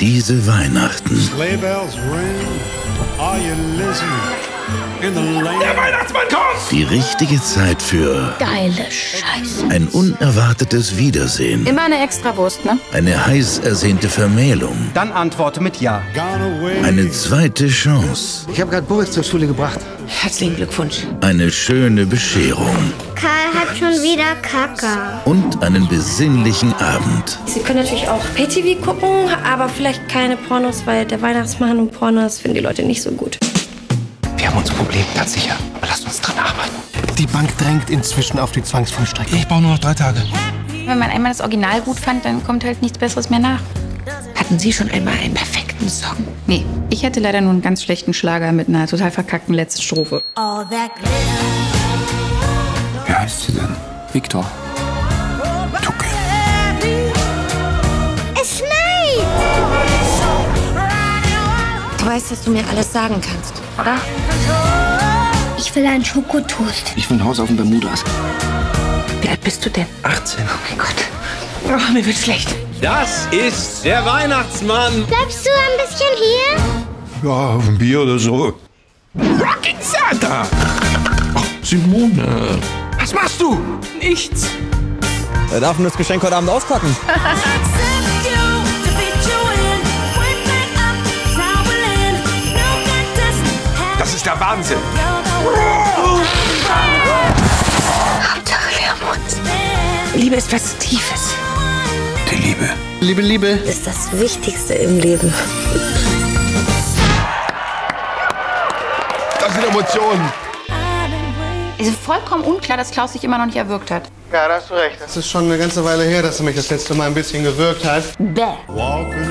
Diese Weihnachten. Sleigh bells ring. Are you listening? In the lane. Der Weihnachtsmann kommt! Die richtige Zeit für Geile Scheiße. ein unerwartetes Wiedersehen. Immer eine Extrawurst, ne? Eine heiß ersehnte Vermählung. Dann antworte mit Ja. Eine zweite Chance. Ich habe gerade Boris zur Schule gebracht. Herzlichen Glückwunsch. Eine schöne Bescherung. Karl hat schon wieder Kaka. Und einen besinnlichen Abend. Sie können natürlich auch Pay-TV gucken, aber vielleicht keine Pornos, weil der Weihnachtsmann und Pornos finden die Leute nicht so gut. Wir haben unser Problem, ganz sicher. Aber lasst uns dran arbeiten. Die Bank drängt inzwischen auf die Zwangsvollstreckung. Ich brauche nur noch drei Tage. Wenn man einmal das Original gut fand, dann kommt halt nichts Besseres mehr nach. Hatten Sie schon einmal einen perfekten Song? Nee, ich hatte leider nur einen ganz schlechten Schlager mit einer total verkackten letzten Strophe. Wie heißt sie denn? Viktor. Tucke. Es schneit! Du weißt, dass du mir alles sagen kannst, oder? Ich will einen Schokotoast. Ich will ein Haus auf den Bermudas. Wie alt bist du denn? 18. Oh mein Gott. Oh, mir wird schlecht. Das ist der Weihnachtsmann. Bleibst du ein bisschen hier? Ja, ein Bier oder so. Fucking Santa! Ach, Simone. Was machst du? Nichts. Wer darf denn das Geschenk heute Abend auspacken? Das ist der Wahnsinn. Hauptsache, wir haben uns. Liebe ist was Tiefes. Die Liebe. Liebe, Liebe. Ist das Wichtigste im Leben. Das sind Emotionen. Es ist vollkommen unklar, dass Klaus sich immer noch nicht erwürgt hat. Ja, da hast du recht. Das ist schon eine ganze Weile her, dass er mich das letzte Mal ein bisschen gewirkt hat. Bäh. Walking